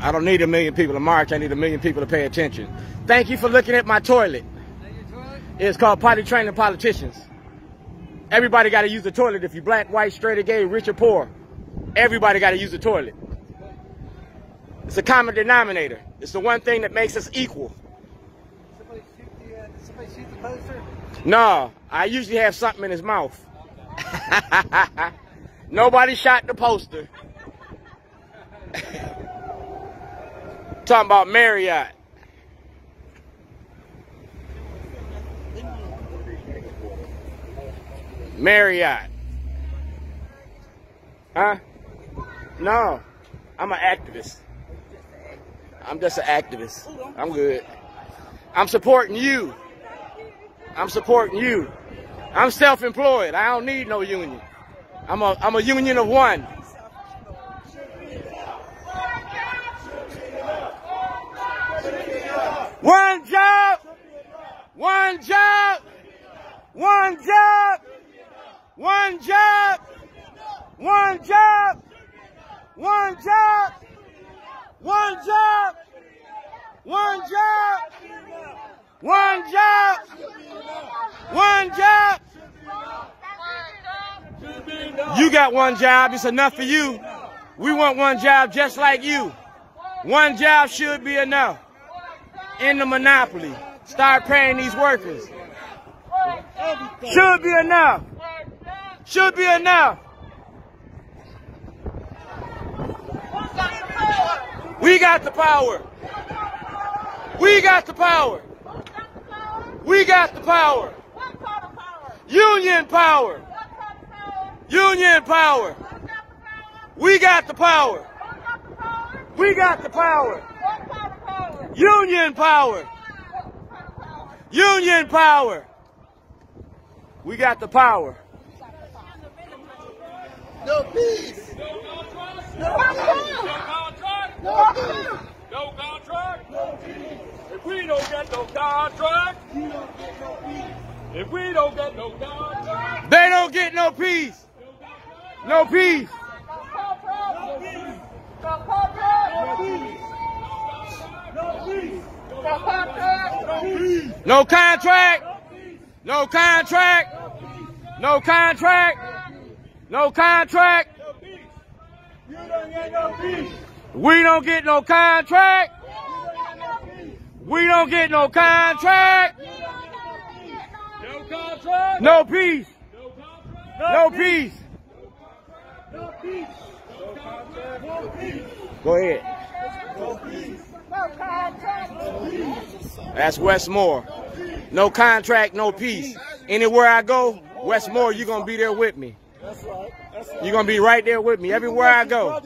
I don't need a million people to march. I need a million people to pay attention. Thank you for looking at my toilet. It's called potty training politicians. Everybody got to use the toilet. If you're black, white, straight or gay, rich or poor, everybody got to use the toilet. It's a common denominator. It's the one thing that makes us equal. Somebody shoot the, uh, somebody shoot the poster? No, I usually have something in his mouth. Nobody shot the poster. Talking about Marriott. Marriott. Huh? No. I'm an activist. I'm just an activist. I'm good. I'm supporting you. I'm supporting you. I'm self-employed. I don't need no union. I'm a I'm a union of one. One job. One job. One job. One job. One job. One job. One job. One job. One job. One job. You got one job. It's enough for you. We want one job just like you. One job should be enough. In the monopoly. Start paying these workers. Should be enough. Should be enough. We got the power. We got the power. We got the power. Union power. Union power. We got the power. We got the power. Union power. Union power. We got the power. No peace. No contract. No peace. No contract. No peace. If we don't get no contract, You don't get no peace. if we don't get no contract, They don't get no peace. No peace. No peace. No peace. No peace. No contract. No contract. No contract. No contract. We don't get no contract. We don't get no contract. no contract, No peace. no contract, No peace. No peace. No peace. Go ahead. That's Wes Moore. No contract, no peace. Anywhere I go, Wes Moore, you're going to be there with me. That's right. That's right. You're going to be right there with me everywhere I go.